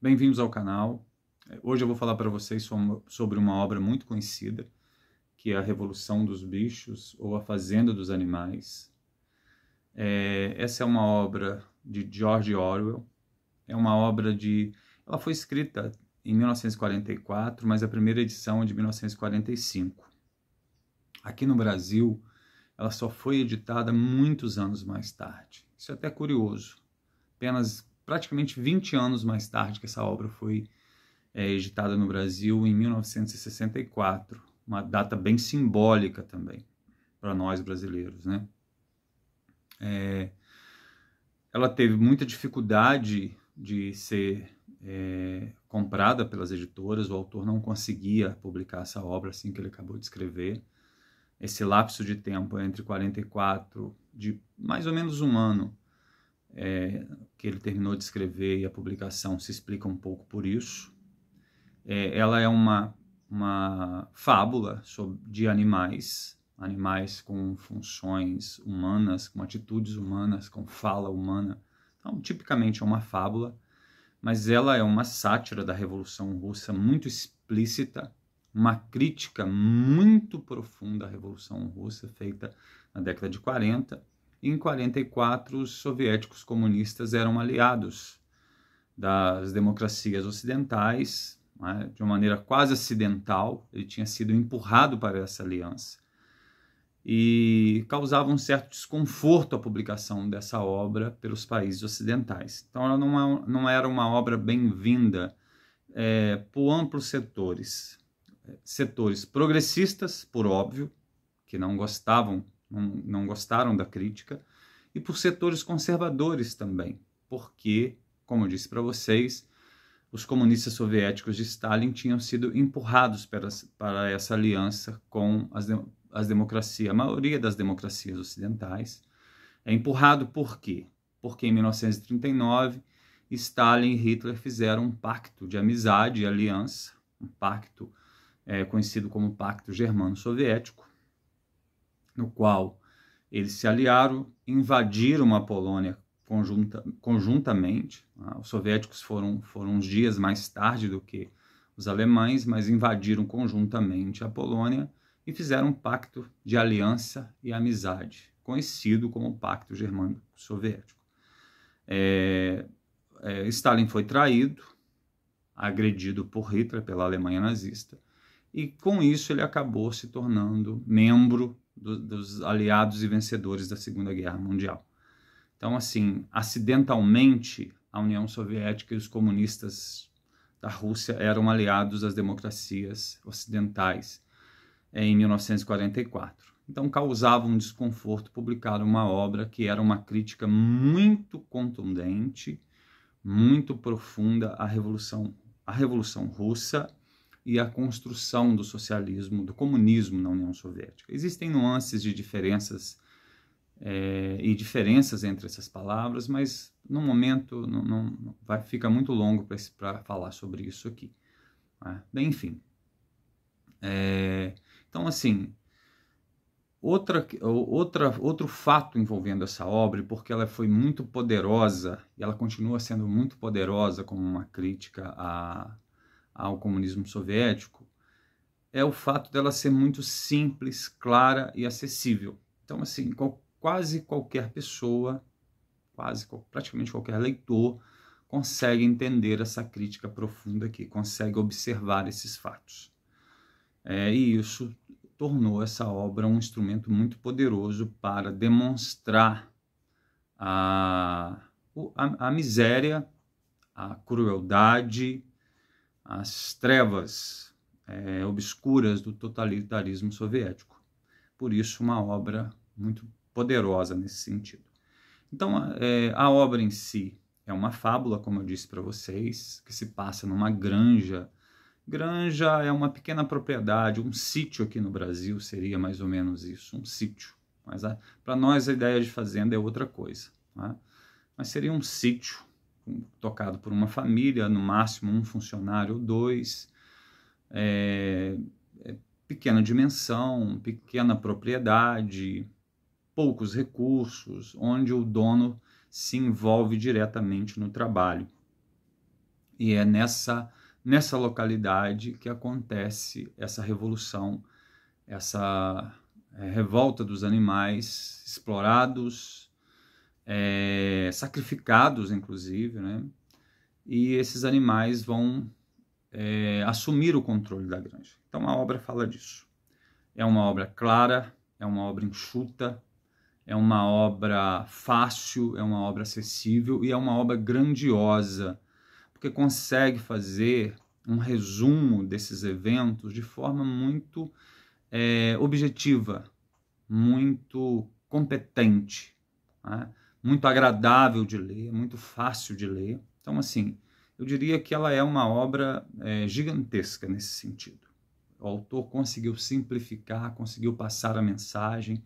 Bem-vindos ao canal. Hoje eu vou falar para vocês sobre uma obra muito conhecida, que é A Revolução dos Bichos ou A Fazenda dos Animais. É, essa é uma obra de George Orwell. É uma obra de. Ela foi escrita em 1944, mas a primeira edição é de 1945. Aqui no Brasil, ela só foi editada muitos anos mais tarde. Isso é até curioso. Apenas praticamente 20 anos mais tarde que essa obra foi é, editada no Brasil, em 1964, uma data bem simbólica também para nós brasileiros, né? É, ela teve muita dificuldade de ser é, comprada pelas editoras, o autor não conseguia publicar essa obra assim que ele acabou de escrever. Esse lapso de tempo entre 44, de mais ou menos um ano, é, que ele terminou de escrever e a publicação se explica um pouco por isso. É, ela é uma, uma fábula sobre, de animais, animais com funções humanas, com atitudes humanas, com fala humana. Então, tipicamente é uma fábula, mas ela é uma sátira da Revolução Russa muito explícita, uma crítica muito profunda à Revolução Russa feita na década de 40 em 44, os soviéticos comunistas eram aliados das democracias ocidentais, né, de uma maneira quase acidental, ele tinha sido empurrado para essa aliança. E causava um certo desconforto a publicação dessa obra pelos países ocidentais. Então, ela não, é, não era uma obra bem-vinda é, por amplos setores. Setores progressistas, por óbvio, que não gostavam não, não gostaram da crítica, e por setores conservadores também, porque, como eu disse para vocês, os comunistas soviéticos de Stalin tinham sido empurrados para, para essa aliança com as, as democracias, a maioria das democracias ocidentais. É empurrado por quê? Porque em 1939 Stalin e Hitler fizeram um pacto de amizade e aliança, um pacto é, conhecido como Pacto Germano-Soviético, no qual eles se aliaram, invadiram a Polônia conjunta, conjuntamente. Né? Os soviéticos foram, foram uns dias mais tarde do que os alemães, mas invadiram conjuntamente a Polônia e fizeram um pacto de aliança e amizade, conhecido como Pacto Germânico-Soviético. É, é, Stalin foi traído, agredido por Hitler, pela Alemanha nazista, e com isso ele acabou se tornando membro do, dos aliados e vencedores da Segunda Guerra Mundial. Então, assim, acidentalmente, a União Soviética e os comunistas da Rússia eram aliados das democracias ocidentais em 1944. Então, causava um desconforto publicar uma obra que era uma crítica muito contundente, muito profunda à Revolução, à Revolução Russa e a construção do socialismo, do comunismo na União Soviética. Existem nuances de diferenças é, e diferenças entre essas palavras, mas no momento não, não vai fica muito longo para falar sobre isso aqui. Né? Bem, enfim. É, então, assim, outra, outra, outro fato envolvendo essa obra, porque ela foi muito poderosa e ela continua sendo muito poderosa como uma crítica a ao comunismo soviético é o fato dela ser muito simples, clara e acessível. Então, assim, qual, quase qualquer pessoa, quase praticamente qualquer leitor consegue entender essa crítica profunda aqui, consegue observar esses fatos. É, e isso tornou essa obra um instrumento muito poderoso para demonstrar a, a, a miséria, a crueldade as trevas é, obscuras do totalitarismo soviético. Por isso, uma obra muito poderosa nesse sentido. Então, é, a obra em si é uma fábula, como eu disse para vocês, que se passa numa granja. Granja é uma pequena propriedade, um sítio aqui no Brasil seria mais ou menos isso, um sítio. Mas para nós a ideia de fazenda é outra coisa. Tá? Mas seria um sítio tocado por uma família, no máximo um funcionário ou dois, é, é pequena dimensão, pequena propriedade, poucos recursos, onde o dono se envolve diretamente no trabalho. E é nessa, nessa localidade que acontece essa revolução, essa é, revolta dos animais explorados, é, sacrificados, inclusive, né? E esses animais vão é, assumir o controle da granja. Então a obra fala disso. É uma obra clara, é uma obra enxuta, é uma obra fácil, é uma obra acessível e é uma obra grandiosa, porque consegue fazer um resumo desses eventos de forma muito é, objetiva, muito competente, né? Muito agradável de ler, muito fácil de ler. Então, assim, eu diria que ela é uma obra é, gigantesca nesse sentido. O autor conseguiu simplificar, conseguiu passar a mensagem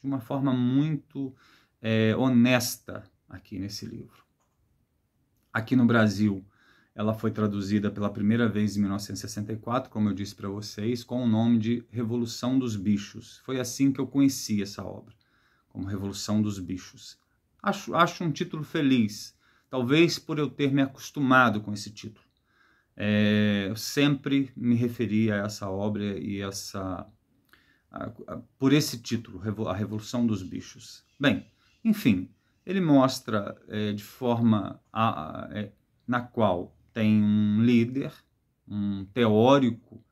de uma forma muito é, honesta aqui nesse livro. Aqui no Brasil, ela foi traduzida pela primeira vez em 1964, como eu disse para vocês, com o nome de Revolução dos Bichos. Foi assim que eu conheci essa obra, como Revolução dos Bichos. Acho, acho um título feliz, talvez por eu ter me acostumado com esse título. É, eu sempre me referi a essa obra e essa por esse título, A Revolução dos Bichos. Bem, enfim, ele mostra é, de forma a, a, é, na qual tem um líder, um teórico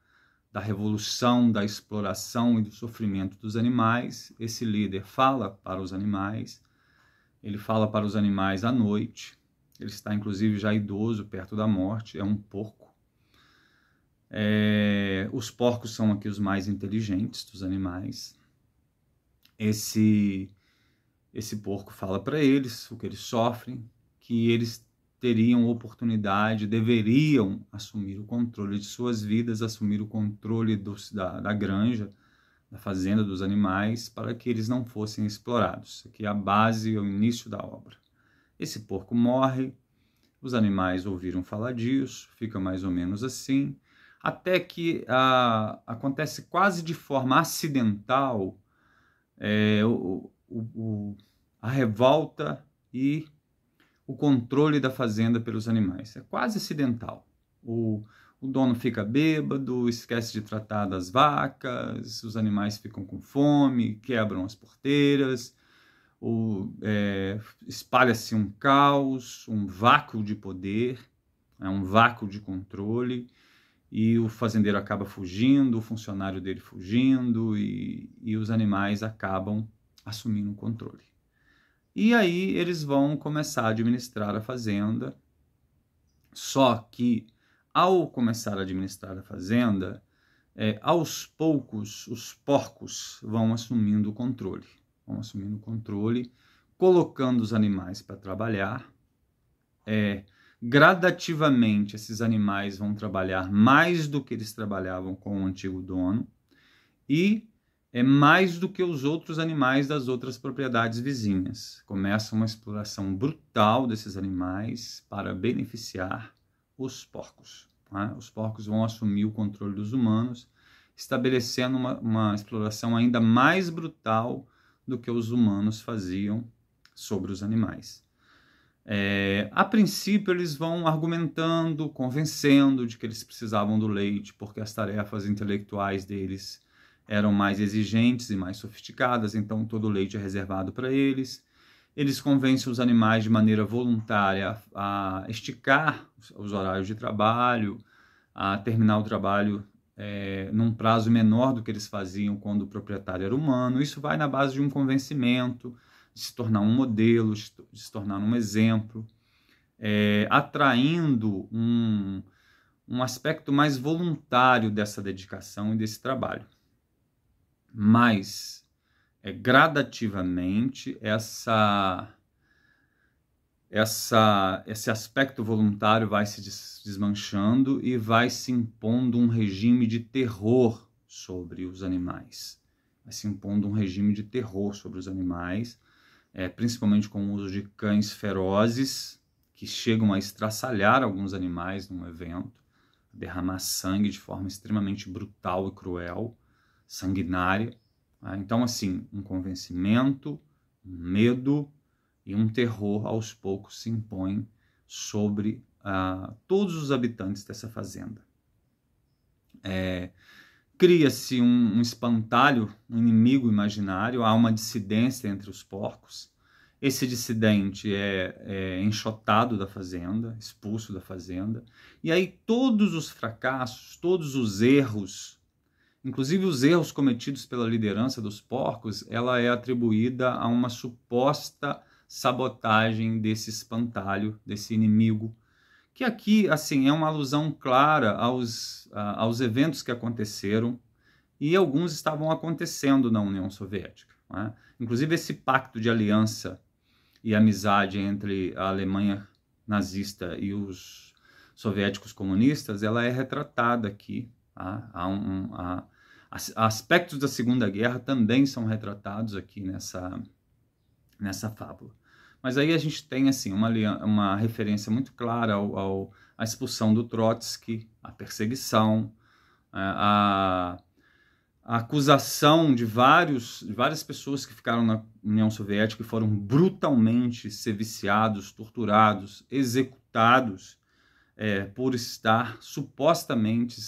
da revolução, da exploração e do sofrimento dos animais. Esse líder fala para os animais, ele fala para os animais à noite, ele está inclusive já idoso, perto da morte, é um porco. É, os porcos são aqui os mais inteligentes dos animais. Esse esse porco fala para eles o que eles sofrem, que eles teriam oportunidade, deveriam assumir o controle de suas vidas, assumir o controle dos, da, da granja, da fazenda dos animais, para que eles não fossem explorados. Aqui é a base, é o início da obra. Esse porco morre, os animais ouviram falar disso, fica mais ou menos assim até que ah, acontece quase de forma acidental é, o, o, a revolta e o controle da fazenda pelos animais. É quase acidental. O, o dono fica bêbado, esquece de tratar das vacas, os animais ficam com fome, quebram as porteiras, é, espalha-se um caos, um vácuo de poder, é um vácuo de controle e o fazendeiro acaba fugindo, o funcionário dele fugindo e, e os animais acabam assumindo o controle. E aí eles vão começar a administrar a fazenda, só que ao começar a administrar a fazenda, é, aos poucos os porcos vão assumindo o controle, vão assumindo o controle, colocando os animais para trabalhar, é, gradativamente esses animais vão trabalhar mais do que eles trabalhavam com o antigo dono e é mais do que os outros animais das outras propriedades vizinhas. Começa uma exploração brutal desses animais para beneficiar os porcos. Né? Os porcos vão assumir o controle dos humanos, estabelecendo uma, uma exploração ainda mais brutal do que os humanos faziam sobre os animais. É, a princípio, eles vão argumentando, convencendo de que eles precisavam do leite, porque as tarefas intelectuais deles eram mais exigentes e mais sofisticadas, então todo o leite é reservado para eles. Eles convencem os animais de maneira voluntária a, esticar os horários de trabalho, a terminar o trabalho é, num prazo menor do que eles faziam quando o proprietário era humano. Isso vai na base de um convencimento de se tornar um modelo, de se tornar um exemplo, é, atraindo um, um aspecto mais voluntário dessa dedicação e desse trabalho. Mas, é, gradativamente, essa, essa, esse aspecto voluntário vai se desmanchando e vai se impondo um regime de terror sobre os animais. Vai se impondo um regime de terror sobre os animais, é, principalmente com o uso de cães ferozes que chegam a estraçalhar alguns animais num evento, derramar sangue de forma extremamente brutal e cruel, sanguinária. Tá? Então, assim, um convencimento, um medo e um terror aos poucos se impõem sobre a todos os habitantes dessa fazenda. É, Cria-se um, um espantalho, um inimigo imaginário, há uma dissidência entre os porcos. Esse dissidente é, é, enxotado da fazenda, expulso da fazenda, e aí todos os fracassos, todos os erros, inclusive os erros cometidos pela liderança dos porcos, ela é atribuída a uma suposta sabotagem desse espantalho, desse inimigo, que aqui assim é uma alusão clara aos, aos eventos que aconteceram e alguns estavam acontecendo na União Soviética. É? Inclusive esse pacto de aliança e amizade entre a Alemanha nazista e os soviéticos comunistas, ela é retratada aqui. Tá? Há um, há, aspectos da Segunda Guerra também são retratados aqui nessa, nessa fábula. Mas aí a gente tem assim uma, uma referência muito clara ao, ao à expulsão do Trotsky, à perseguição, a, a acusação de, vários, de várias pessoas que ficaram na União Soviética e foram brutalmente seviciados, torturados, executados é, por estar supostamente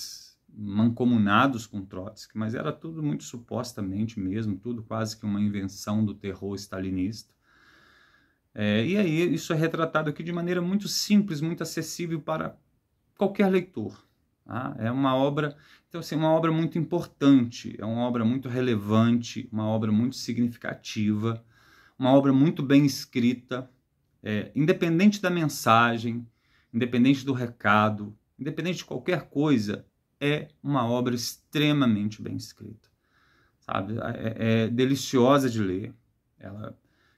mancomunados com Trotsky, mas era tudo muito supostamente mesmo, tudo quase que uma invenção do terror stalinista. É, e aí isso é retratado aqui de maneira muito simples, muito acessível para qualquer leitor. Tá? É uma obra, então assim, uma obra muito importante, é uma obra muito relevante, uma obra muito significativa, uma obra muito bem escrita, é, independente da mensagem, independente do recado, independente de qualquer coisa, é uma obra extremamente bem escrita, sabe? É, é deliciosa de ler. Ela,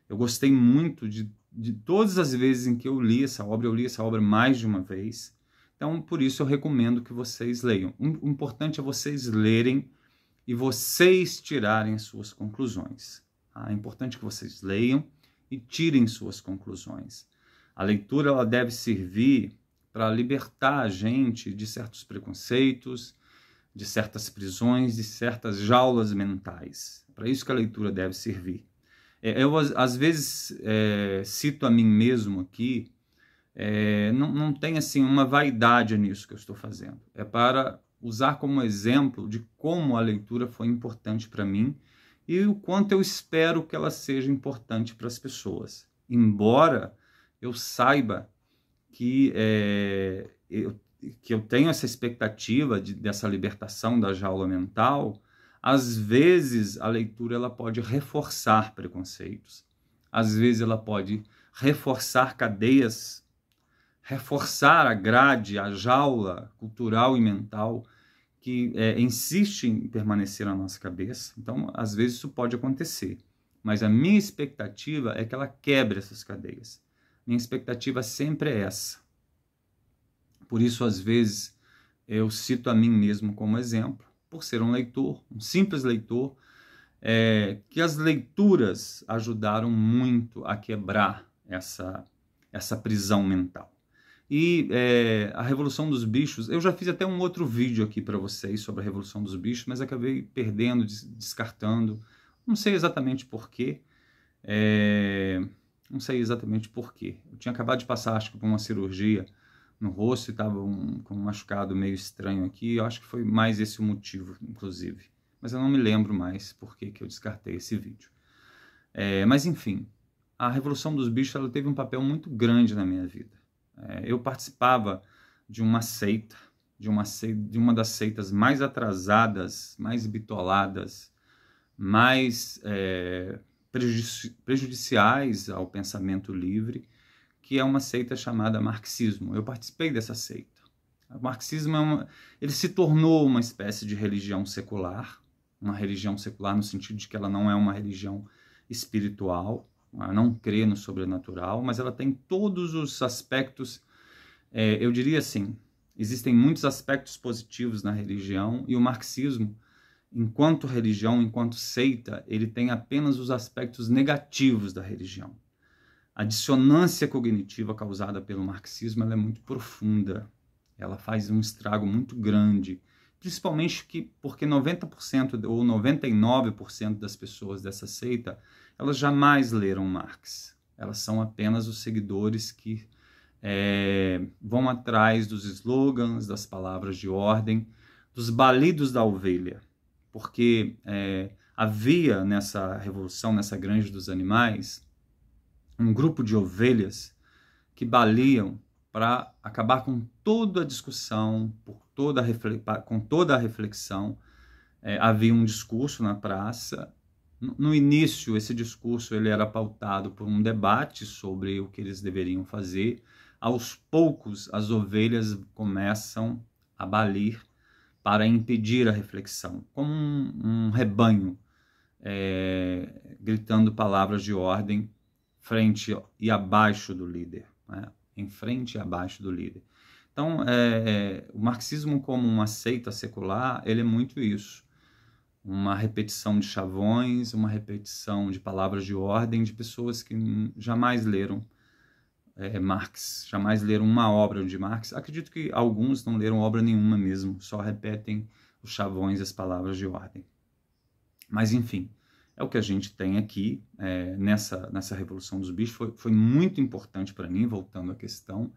eu gostei muito de, de todas as vezes em que eu li essa obra, eu li essa obra mais de uma vez. Então, por isso eu recomendo que vocês leiam. O importante é vocês lerem e vocês tirarem suas conclusões. Tá? É importante que vocês leiam e tirem suas conclusões. A leitura ela deve servir para libertar a gente de certos preconceitos, de certas prisões, de certas jaulas mentais. Para isso que a leitura deve servir. É, eu, às vezes, é, cito a mim mesmo aqui é, não, não tem assim uma vaidade nisso que eu estou fazendo. É para usar como exemplo de como a leitura foi importante para mim e o quanto eu espero que ela seja importante para as pessoas. Embora eu saiba que, é, eu, que eu tenho essa expectativa de, dessa libertação da jaula mental, às vezes a leitura ela pode reforçar preconceitos, às vezes ela pode reforçar cadeias reforçar a grade, a jaula cultural e mental que é, insiste em permanecer na nossa cabeça. Então, às vezes isso pode acontecer, mas a minha expectativa é que ela quebre essas cadeias. Minha expectativa sempre é essa. Por isso, às vezes, eu cito a mim mesmo como exemplo, por ser um leitor, um simples leitor, é, que as leituras ajudaram muito a quebrar essa, essa prisão mental. E é, a Revolução dos Bichos, eu já fiz até um outro vídeo aqui para vocês sobre a Revolução dos Bichos, mas acabei perdendo, descartando. Não sei exatamente porquê. É, não sei exatamente porquê. Eu tinha acabado de passar, acho que, por uma cirurgia no rosto e estava um, com um machucado meio estranho aqui. Eu acho que foi mais esse o motivo, inclusive. Mas eu não me lembro mais por que eu descartei esse vídeo. É, mas, enfim, a Revolução dos Bichos ela teve um papel muito grande na minha vida. É, eu participava de uma seita, de uma, de uma das seitas mais atrasadas, mais bitoladas, mais é, prejudici prejudiciais ao pensamento livre, que é uma seita chamada marxismo. Eu participei dessa seita. O marxismo é uma, ele se tornou uma espécie de religião secular, uma religião secular no sentido de que ela não é uma religião espiritual, ela não crê no sobrenatural, mas ela tem todos os aspectos, é, eu diria assim, existem muitos aspectos positivos na religião e o marxismo, enquanto religião, enquanto seita, ele tem apenas os aspectos negativos da religião. A dissonância cognitiva causada pelo marxismo é muito profunda, ela faz um estrago muito grande, principalmente que, porque 90% ou 99% das pessoas dessa seita elas jamais leram Marx. Elas são apenas os seguidores que é, vão atrás dos slogans, das palavras de ordem, dos balidos da ovelha, porque é, havia nessa revolução, nessa granja dos animais, um grupo de ovelhas que baliam para acabar com toda a discussão, toda a com toda a reflexão. É, havia um discurso na praça. No início, esse discurso ele era pautado por um debate sobre o que eles deveriam fazer. Aos poucos, as ovelhas começam a balir para impedir a reflexão, como um, um rebanho é, gritando palavras de ordem frente e abaixo do líder, né? em frente e abaixo do líder. Então, é, é, o marxismo como uma seita secular, ele é muito isso. Uma repetição de chavões, uma repetição de palavras de ordem de pessoas que jamais leram é, Marx, jamais leram uma obra de Marx. Acredito que alguns não leram obra nenhuma mesmo, só repetem os chavões e as palavras de ordem. Mas, enfim, é o que a gente tem aqui é, nessa, nessa Revolução dos Bichos. Foi, foi muito importante para mim, voltando à questão,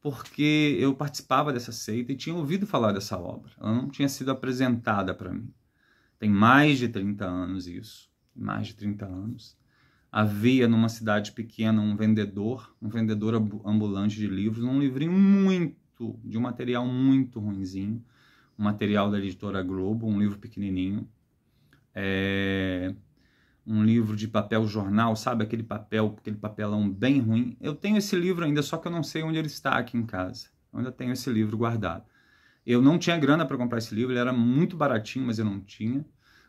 porque eu participava dessa seita e tinha ouvido falar dessa obra. Ela não tinha sido apresentada para mim. Tem mais de 30 anos isso, mais de 30 anos. Havia numa cidade pequena um vendedor, um vendedor ambulante de livros, um livrinho muito, de um material muito ruinzinho, um material da editora Globo, um livro pequenininho. É, um livro de papel jornal, sabe aquele papel, aquele papelão bem ruim. Eu tenho esse livro ainda, só que eu não sei onde ele está aqui em casa. Eu ainda tenho esse livro guardado. Eu não tinha grana para comprar esse livro, ele era muito baratinho, mas eu não tinha.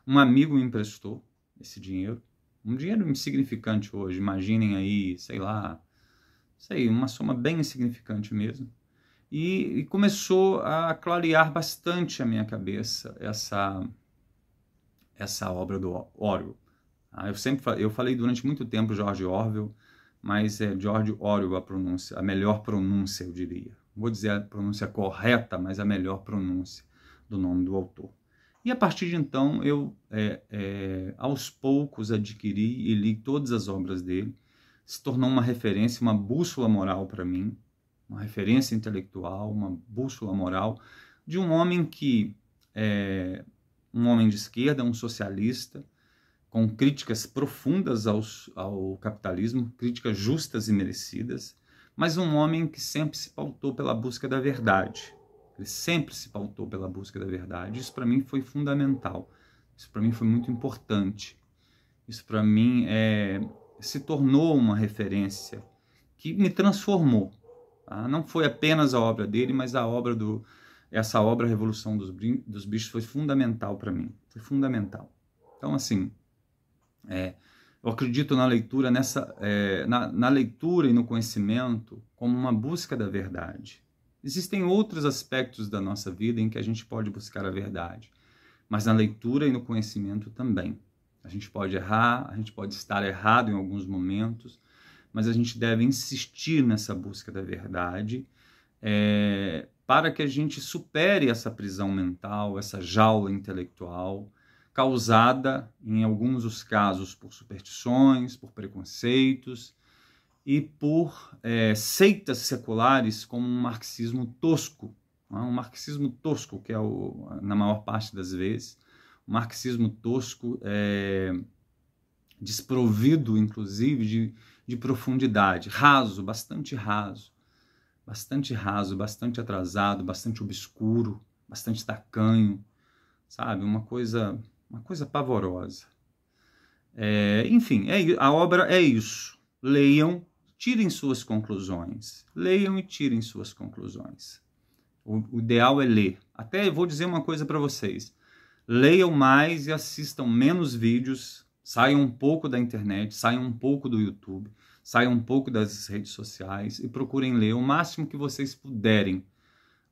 Um amigo me emprestou esse dinheiro, um dinheiro insignificante hoje. Imaginem aí, sei lá, sei, uma soma bem insignificante mesmo. E, e começou a clarear bastante a minha cabeça essa essa obra do Orwell. Ah, eu sempre eu falei durante muito tempo George Orwell, mas é George Orwell a pronúncia, a melhor pronúncia, eu diria. Vou dizer a pronúncia correta, mas a melhor pronúncia do nome do autor. E a partir de então, eu, é, é, aos poucos, adquiri e li todas as obras dele. Se tornou uma referência, uma bússola moral para mim, uma referência intelectual, uma bússola moral de um homem que é um homem de esquerda, um socialista, com críticas profundas aos, ao capitalismo, críticas justas e merecidas, mas um homem que sempre se pautou pela busca da verdade. Ele sempre se pautou pela busca da verdade. Isso para mim foi fundamental. Isso para mim foi muito importante. Isso para mim é, se tornou uma referência que me transformou. Tá? Não foi apenas a obra dele, mas a obra do essa obra Revolução dos, dos Bichos foi fundamental para mim. Foi fundamental. Então assim, é, eu acredito na leitura nessa, é, na, na leitura e no conhecimento como uma busca da verdade. Existem outros aspectos da nossa vida em que a gente pode buscar a verdade, mas na leitura e no conhecimento também. A gente pode errar, a gente pode estar errado em alguns momentos, mas a gente deve insistir nessa busca da verdade é, para que a gente supere essa prisão mental, essa jaula intelectual, causada, em alguns dos casos, por superstições, por preconceitos e por é, seitas seculares como um marxismo tosco, né? um marxismo tosco, que é, o, na maior parte das vezes, um marxismo tosco é, desprovido, inclusive, de, de profundidade, raso, bastante raso, bastante raso, bastante atrasado, bastante obscuro, bastante tacanho, sabe? Uma coisa uma coisa pavorosa. É, enfim, é, a obra é isso. Leiam, tirem suas conclusões. Leiam e tirem suas conclusões. O, o ideal é ler. Até vou dizer uma coisa para vocês. Leiam mais e assistam menos vídeos. Saiam um pouco da internet, saiam um pouco do YouTube, saiam um pouco das redes sociais e procurem ler o máximo que vocês puderem.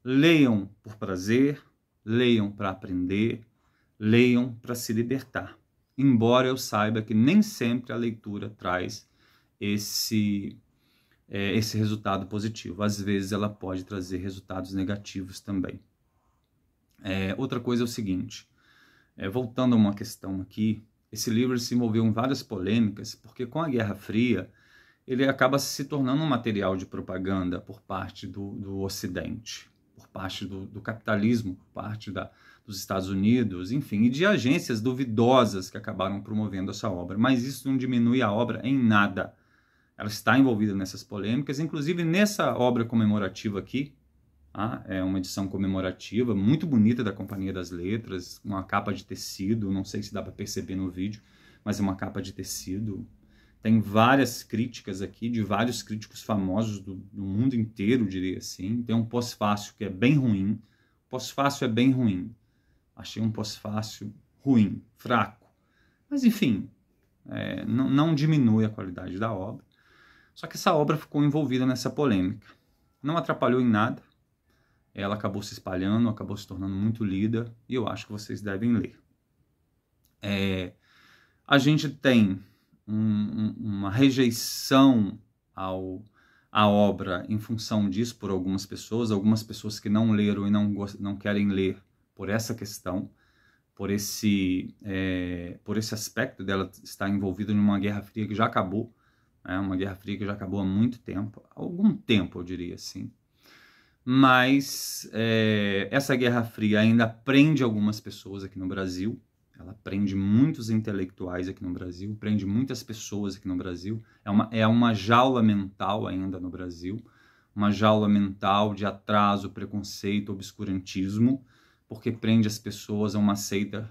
Leiam por prazer, leiam para aprender, leiam para se libertar. Embora eu saiba que nem sempre a leitura traz esse, é, esse resultado positivo. Às vezes ela pode trazer resultados negativos também. É, outra coisa é o seguinte: é, voltando a uma questão aqui, esse livro se envolveu em várias polêmicas, porque com a Guerra Fria ele acaba se tornando um material de propaganda por parte do, do Ocidente, por parte do, do capitalismo, por parte da, dos Estados Unidos, enfim, e de agências duvidosas que acabaram promovendo essa obra. Mas isso não diminui a obra em nada. Ela está envolvida nessas polêmicas, inclusive nessa obra comemorativa aqui. Tá? É uma edição comemorativa muito bonita da Companhia das Letras, uma capa de tecido, não sei se dá para perceber no vídeo, mas é uma capa de tecido tem várias críticas aqui de vários críticos famosos do, do mundo inteiro, diria assim. Tem um pós-fácil que é bem ruim. Pós-fácil é bem ruim. Achei um pós-fácil ruim, fraco. Mas enfim, é, não, não diminui a qualidade da obra. Só que essa obra ficou envolvida nessa polêmica. Não atrapalhou em nada. Ela acabou se espalhando, acabou se tornando muito lida e eu acho que vocês devem ler. É, a gente tem um, uma rejeição ao, à obra em função disso por algumas pessoas, algumas pessoas que não leram e não, não querem ler por essa questão, por esse, é, por esse aspecto dela estar envolvida numa guerra fria que já acabou, né, uma guerra fria que já acabou há muito tempo, algum tempo eu diria assim. Mas é, essa guerra fria ainda prende algumas pessoas aqui no Brasil, ela prende muitos intelectuais aqui no Brasil, prende muitas pessoas aqui no Brasil. É uma, é uma jaula mental ainda no Brasil, uma jaula mental de atraso, preconceito, obscurantismo, porque prende as pessoas a uma seita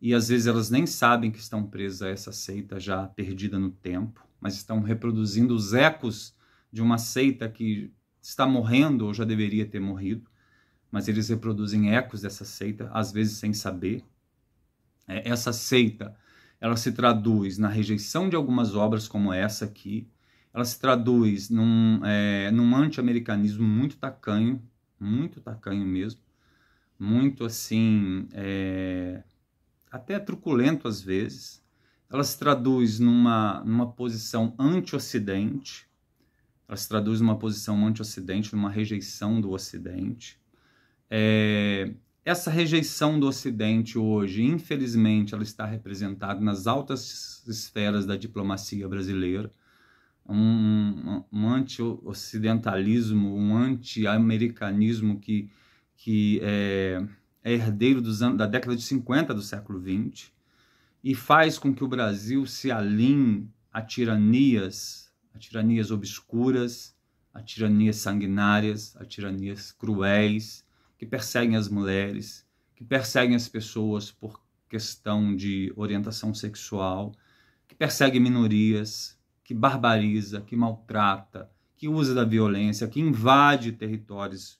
e às vezes elas nem sabem que estão presas a essa seita já perdida no tempo, mas estão reproduzindo os ecos de uma seita que está morrendo ou já deveria ter morrido, mas eles reproduzem ecos dessa seita, às vezes sem saber, é, essa seita ela se traduz na rejeição de algumas obras como essa aqui, ela se traduz num, é, num anti-americanismo muito tacanho, muito tacanho mesmo, muito assim, é, até truculento às vezes. Ela se traduz numa, numa posição anti-ocidente, ela se traduz numa posição anti-ocidente, numa rejeição do ocidente. É, essa rejeição do Ocidente hoje, infelizmente, ela está representada nas altas esferas da diplomacia brasileira. Um, um anti-ocidentalismo, um anti-americanismo que, que é, é herdeiro dos da década de 50 do século XX e faz com que o Brasil se alinhe a tiranias, a tiranias obscuras, a tiranias sanguinárias, a tiranias cruéis, que perseguem as mulheres, que perseguem as pessoas por questão de orientação sexual, que persegue minorias, que barbariza, que maltrata, que usa da violência, que invade territórios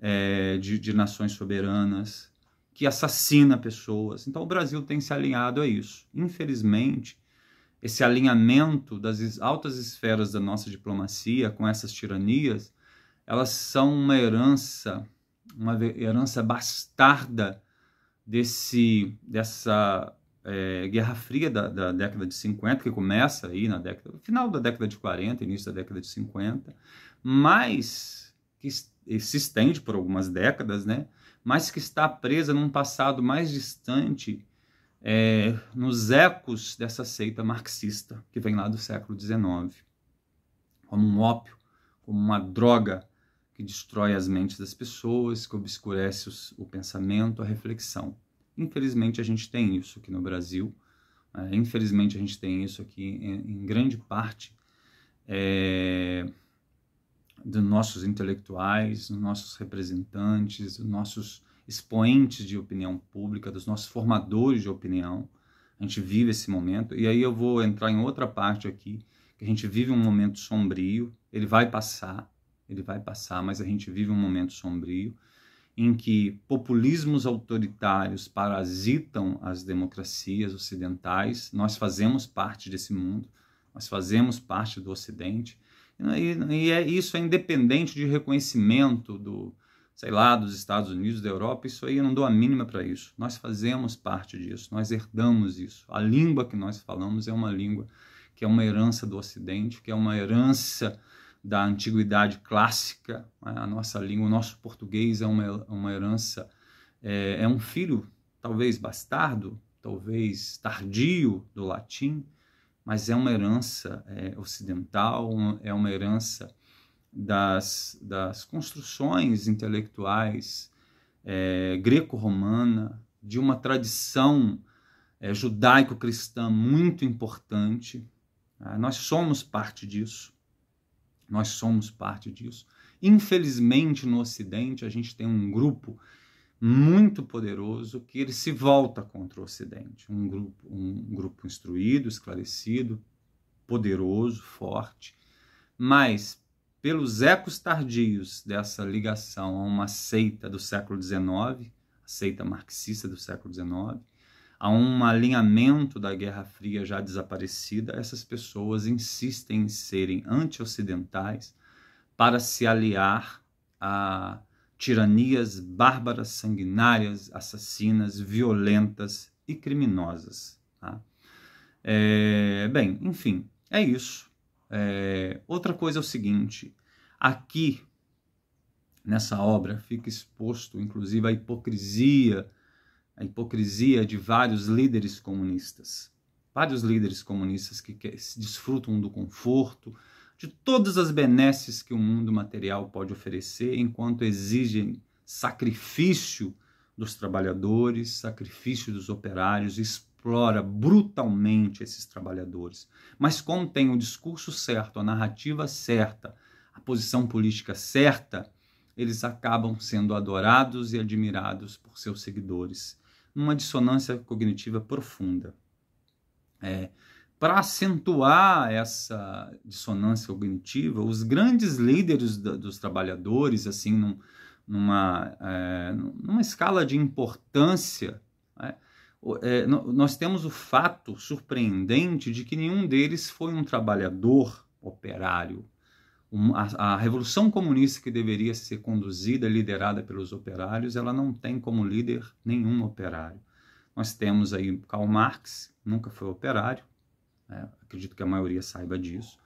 é, de, de nações soberanas, que assassina pessoas. Então o Brasil tem se alinhado a isso. Infelizmente, esse alinhamento das altas esferas da nossa diplomacia com essas tiranias, elas são uma herança uma herança bastarda desse, dessa é, Guerra Fria da, da, década de 50, que começa aí na década, final da década de 40, início da década de 50, mas que se estende por algumas décadas, né? Mas que está presa num passado mais distante é, nos ecos dessa seita marxista que vem lá do século XIX, como um ópio, como uma droga que destrói as mentes das pessoas, que obscurece os, o pensamento, a reflexão. Infelizmente, a gente tem isso aqui no Brasil. É, infelizmente, a gente tem isso aqui em, em grande parte é, dos nossos intelectuais, dos nossos representantes, dos nossos expoentes de opinião pública, dos nossos formadores de opinião. A gente vive esse momento. E aí eu vou entrar em outra parte aqui, que a gente vive um momento sombrio, ele vai passar, ele vai passar, mas a gente vive um momento sombrio em que populismos autoritários parasitam as democracias ocidentais. Nós fazemos parte desse mundo, nós fazemos parte do Ocidente. E, é, isso é independente de reconhecimento do, sei lá, dos Estados Unidos, da Europa, isso aí eu não dou a mínima para isso. Nós fazemos parte disso, nós herdamos isso. A língua que nós falamos é uma língua que é uma herança do Ocidente, que é uma herança da antiguidade clássica, né? a nossa língua, o nosso português é uma, uma herança, é, é um filho, talvez bastardo, talvez tardio do latim, mas é uma herança é, ocidental, é uma herança das, das construções intelectuais é, greco-romana, de uma tradição é, judaico-cristã muito importante. Ah, nós somos parte disso. Nós somos parte disso. Infelizmente, no Ocidente, a gente tem um grupo muito poderoso que ele se volta contra o Ocidente. Um grupo, um grupo instruído, esclarecido, poderoso, forte, mas pelos ecos tardios dessa ligação a uma seita do século XIX, a seita marxista do século XIX, a um alinhamento da Guerra Fria já desaparecida, essas pessoas insistem em serem anti-ocidentais para se aliar a tiranias bárbaras, sanguinárias, assassinas, violentas e criminosas. Tá? É, bem, enfim, é isso. É, outra coisa é o seguinte: aqui nessa obra fica exposto, inclusive, a hipocrisia, a hipocrisia de vários líderes comunistas, vários líderes comunistas que, que desfrutam do conforto, de todas as benesses que o mundo material pode oferecer, enquanto exigem sacrifício dos trabalhadores, sacrifício dos operários, explora brutalmente esses trabalhadores. Mas como tem o discurso certo, a narrativa certa, a posição política certa, eles acabam sendo adorados e admirados por seus seguidores, numa dissonância cognitiva profunda. É, para acentuar essa dissonância cognitiva, os grandes líderes da, dos trabalhadores, assim, num, numa, é, numa escala de importância, né, é, nós temos o fato surpreendente de que nenhum deles foi um trabalhador operário. a, a revolução comunista que deveria ser conduzida, liderada pelos operários, ela não tem como líder nenhum operário. Nós temos aí Karl Marx, nunca foi operário, né? acredito que a maioria saiba disso.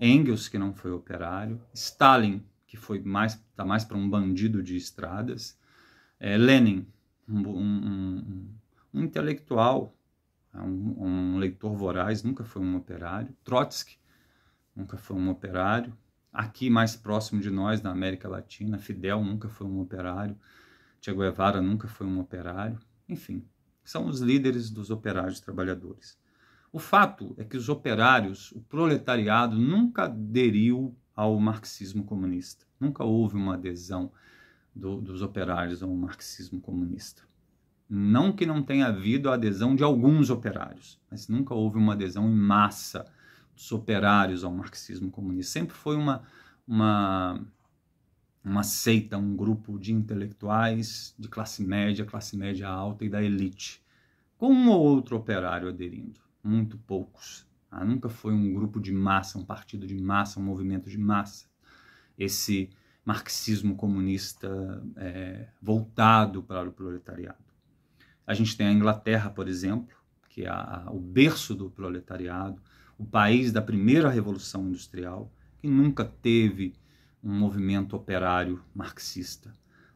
Engels, que não foi operário. Stalin, que foi mais está mais para um bandido de estradas. É, Lenin, um, um, um, intelectual, né? um, um leitor voraz, nunca foi um operário. Trotsky, nunca foi um operário. Aqui mais próximo de nós, na América Latina, Fidel nunca foi um operário. Che Guevara nunca foi um operário. Enfim, são os líderes dos operários trabalhadores. O fato é que os operários, o proletariado, nunca aderiu ao marxismo comunista. Nunca houve uma adesão do, dos operários ao marxismo comunista. Não que não tenha havido a adesão de alguns operários, mas nunca houve uma adesão em massa dos operários ao marxismo comunista. Sempre foi uma, uma, uma seita, um grupo de intelectuais de classe média, classe média alta e da elite, com um ou outro operário aderindo muito poucos. Ah, nunca foi um grupo de massa, um partido de massa, um movimento de massa. Esse marxismo comunista é, voltado para o proletariado. A gente tem a Inglaterra, por exemplo, que é a, o berço do proletariado, o país da primeira revolução industrial, que nunca teve um movimento operário marxista.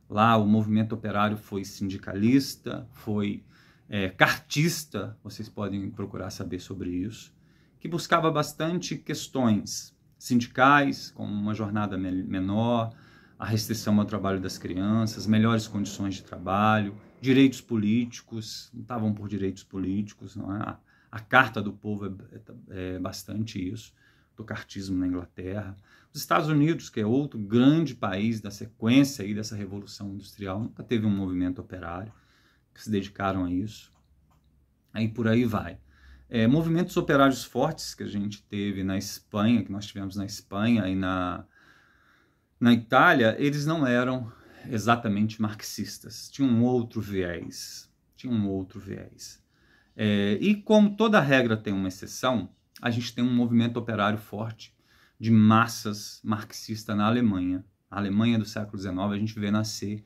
Lá o movimento operário foi sindicalista, foi é, cartista, vocês podem procurar saber sobre isso, que buscava bastante questões sindicais, como uma jornada menor, a restrição ao trabalho das crianças, melhores condições de trabalho, direitos políticos, estavam por direitos políticos, não é? a, Carta do Povo é, é bastante isso, do cartismo na Inglaterra. Os Estados Unidos, que é outro grande país da sequência aí dessa revolução industrial, nunca teve um movimento operário que se dedicaram a isso. Aí por aí vai. É, movimentos operários fortes que a gente teve na Espanha, que nós tivemos na Espanha e na, na Itália, eles não eram exatamente marxistas, tinham um outro viés. Tinham um outro viés. É, e como toda regra tem uma exceção, a gente tem um movimento operário forte de massas marxista na Alemanha. A Alemanha do século XIX, a gente vê nascer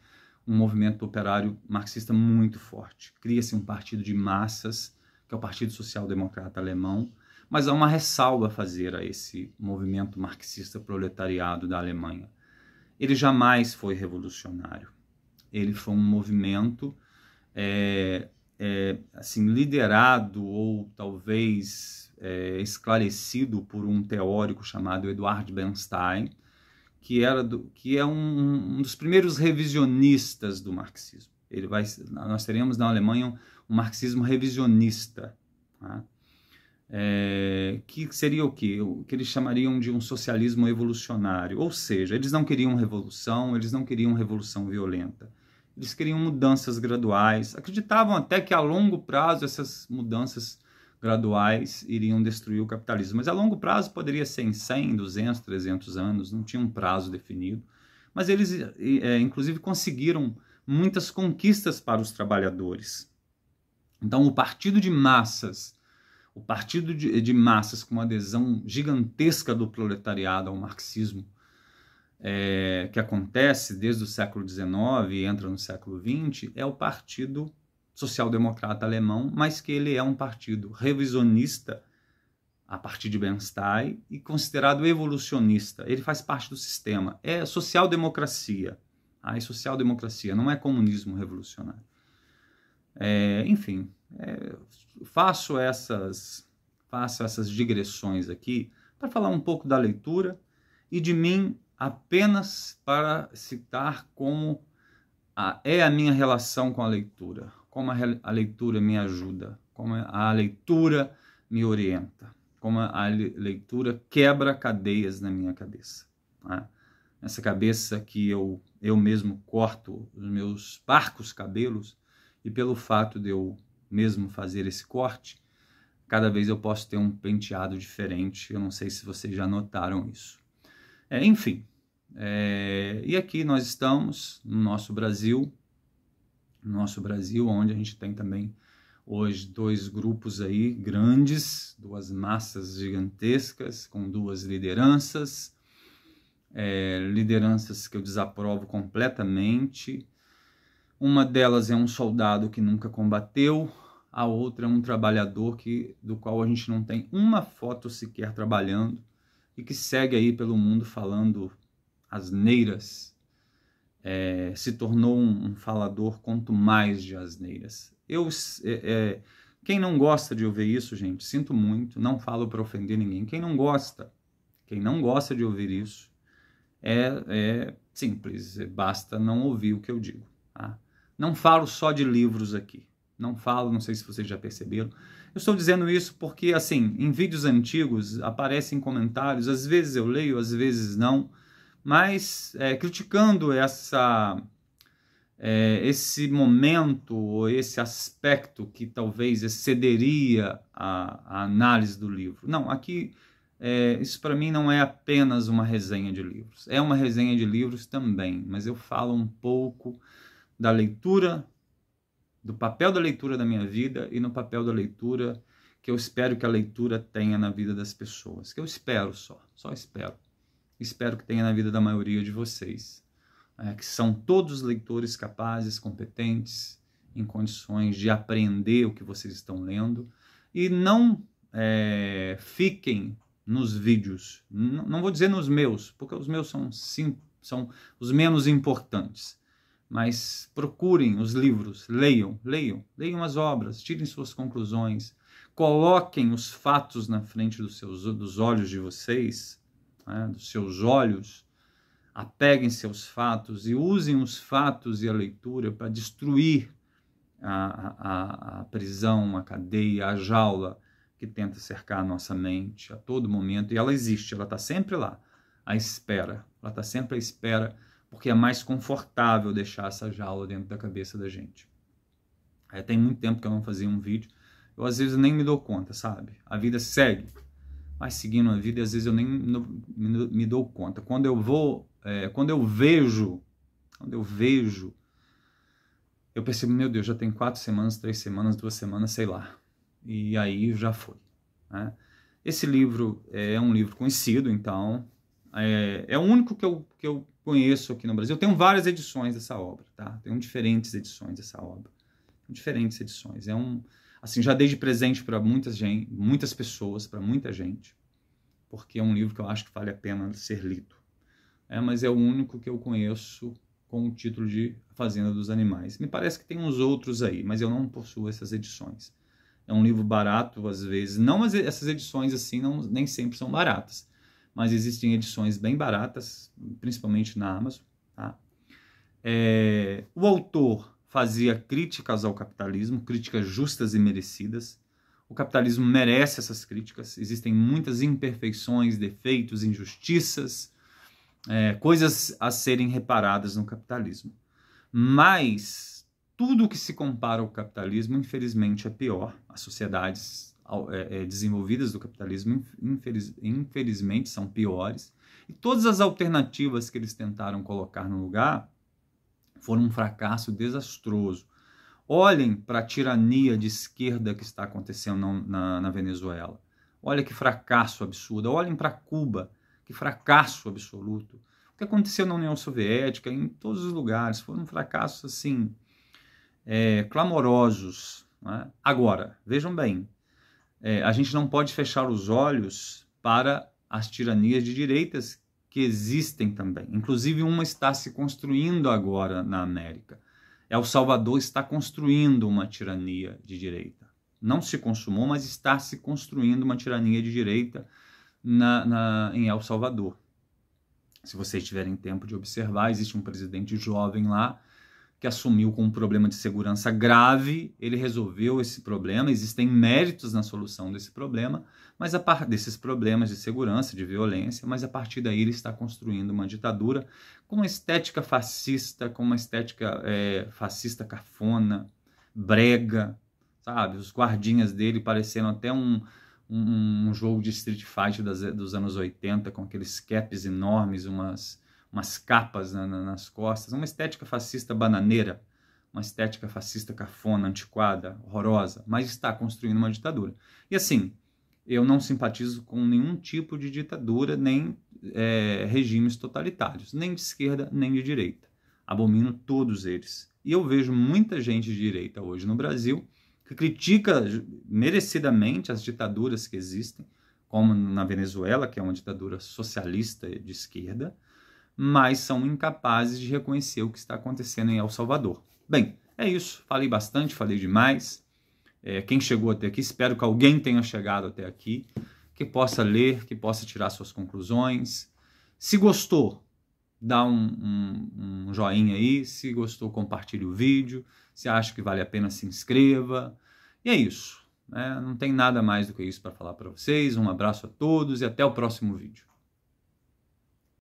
um movimento operário marxista muito forte. Cria-se um partido de massas, que é o Partido Social Democrata Alemão, mas há uma ressalva a fazer a esse movimento marxista proletariado da Alemanha. Ele jamais foi revolucionário. Ele foi um movimento é, é, assim liderado ou talvez é, esclarecido por um teórico chamado Eduard Bernstein, que, era do, que é um, um, dos primeiros revisionistas do marxismo. Ele vai, nós teremos na Alemanha um, um marxismo revisionista, tá? é, que seria o quê? O que eles chamariam de um socialismo evolucionário. Ou seja, eles não queriam revolução, eles não queriam revolução violenta. Eles queriam mudanças graduais. Acreditavam até que a longo prazo essas mudanças graduais iriam destruir o capitalismo. Mas a longo prazo poderia ser em 100, 200, 300 anos, não tinha um prazo definido. Mas eles, é, inclusive, conseguiram muitas conquistas para os trabalhadores. Então, o partido de massas o partido de, de massas com uma adesão gigantesca do proletariado ao marxismo, é, que acontece desde o século XIX e entra no século XX, é o Partido Social-Democrata Alemão, mas que ele é um partido revisionista a partir de Bernstein e considerado evolucionista. Ele faz parte do sistema. É social-democracia. Ah, é social-democracia, não é comunismo revolucionário. É, enfim, é, faço essas faço essas digressões aqui para falar um pouco da leitura e de mim apenas para citar como a, é a minha relação com a leitura, como a, leitura me ajuda, como a leitura me orienta, como a leitura quebra cadeias na minha cabeça. Né? Essa cabeça que eu, eu mesmo corto os meus parcos cabelos e pelo fato de eu mesmo fazer esse corte, cada vez eu posso ter um penteado diferente. Eu não sei se vocês já notaram isso. É, enfim, é, e aqui nós estamos no nosso Brasil, no nosso Brasil, onde a gente tem também hoje dois grupos aí grandes, duas massas gigantescas com duas lideranças, é, lideranças que eu desaprovo completamente. Uma delas é um soldado que nunca combateu, a outra é um trabalhador que, do qual a gente não tem uma foto sequer trabalhando e que segue aí pelo mundo falando asneiras, é, se tornou um, um, falador quanto mais de asneiras. Eu, é, é, quem não gosta de ouvir isso, gente, sinto muito, não falo para ofender ninguém. Quem não gosta, quem não gosta de ouvir isso, é, é simples, basta não ouvir o que eu digo. Tá? Não falo só de livros aqui não falo, não sei se vocês já perceberam. Eu estou dizendo isso porque, assim, em vídeos antigos aparecem comentários, às vezes eu leio, às vezes não, mas é, criticando essa, é, esse momento ou esse aspecto que talvez excederia a, a análise do livro. Não, aqui é, isso para mim não é apenas uma resenha de livros, é uma resenha de livros também, mas eu falo um pouco da leitura do papel da leitura da minha vida e no papel da leitura que eu espero que a leitura tenha na vida das pessoas. Que eu espero só, só espero. Espero que tenha na vida da maioria de vocês. É, que são todos leitores capazes, competentes, em condições de aprender o que vocês estão lendo e não é, fiquem nos vídeos. Não, não vou dizer nos meus, porque os meus são, sim, são os menos importantes mas procurem os livros, leiam, leiam, leiam as obras, tirem suas conclusões, coloquem os fatos na frente dos, seus, dos olhos de vocês, né, dos seus olhos, apeguem-se aos fatos e usem os fatos e a leitura para destruir a, a, a prisão, a cadeia, a jaula que tenta cercar a nossa mente a todo momento. E ela existe, ela está sempre lá, à espera, ela está sempre à espera porque é mais confortável deixar essa jaula dentro da cabeça da gente. É, tem muito tempo que eu não fazia um vídeo. Eu às vezes nem me dou conta, sabe? A vida segue, vai seguindo a vida às vezes eu nem me dou conta. Quando eu vou, é, quando eu vejo, quando eu vejo, eu percebo, meu Deus, já tem quatro semanas, três semanas, duas semanas, sei lá. E aí já foi. Né? Esse livro é um livro conhecido, então é, é o único que eu, que eu conheço aqui no Brasil. Eu tenho várias edições dessa obra, tá? Tenho diferentes edições dessa obra. Diferentes edições. É um, assim, já dei de presente para muitas gente, muitas pessoas, para muita gente, porque é um livro que eu acho que vale a pena ser lido. É, mas é o único que eu conheço com o título de Fazenda dos Animais. Me parece que tem uns outros aí, mas eu não possuo essas edições. É um livro barato, às vezes. Não essas edições assim, não, nem sempre são baratas. Mas existem edições bem baratas, principalmente na Amazon. Tá? É, o autor fazia críticas ao capitalismo, críticas justas e merecidas. O capitalismo merece essas críticas. Existem muitas imperfeições, defeitos, injustiças, é, coisas a serem reparadas no capitalismo. Mas tudo que se compara ao capitalismo, infelizmente, é pior. As sociedades é, é, desenvolvidas do capitalismo, infeliz, infelizmente, são piores. E todas as alternativas que eles tentaram colocar no lugar foram um fracasso desastroso. Olhem para a tirania de esquerda que está acontecendo na, na, na Venezuela. Olha que fracasso absurdo. Olhem para Cuba, que fracasso absoluto. O que aconteceu na União Soviética, em todos os lugares, foram fracassos assim é, clamorosos. É? Agora, vejam bem, é, a gente não pode fechar os olhos para as tiranias de direitas que existem também. Inclusive, uma está se construindo agora na América. El Salvador está construindo uma tirania de direita. Não se consumou, mas está se construindo uma tirania de direita na, na, em El Salvador. Se vocês tiverem tempo de observar, existe um presidente jovem lá que assumiu com um problema de segurança grave, ele resolveu esse problema, existem méritos na solução desse problema, mas a par desses problemas de segurança, de violência, mas a partir daí ele está construindo uma ditadura com uma estética fascista, com uma estética é, fascista cafona, brega, sabe? Os guardinhas dele parecendo até um, um, um jogo de Street Fighter das, dos anos 80, com aqueles caps enormes, umas umas capas na, na, nas costas, uma estética fascista bananeira, uma estética fascista cafona, antiquada, horrorosa, mas está construindo uma ditadura. E assim, eu não simpatizo com nenhum tipo de ditadura, nem é, regimes totalitários, nem de esquerda, nem de direita. Abomino todos eles. E eu vejo muita gente de direita hoje no Brasil que critica merecidamente as ditaduras que existem, como na Venezuela, que é uma ditadura socialista de esquerda, mas são incapazes de reconhecer o que está acontecendo em El Salvador. Bem, é isso. Falei bastante, falei demais. É, quem chegou até aqui, espero que alguém tenha chegado até aqui, que possa ler, que possa tirar suas conclusões. Se gostou, dá um, um, um joinha aí. Se gostou, compartilhe o vídeo. Se acha que vale a pena, se inscreva. E é isso. Né? Não tem nada mais do que isso para falar para vocês. Um abraço a todos e até o próximo vídeo.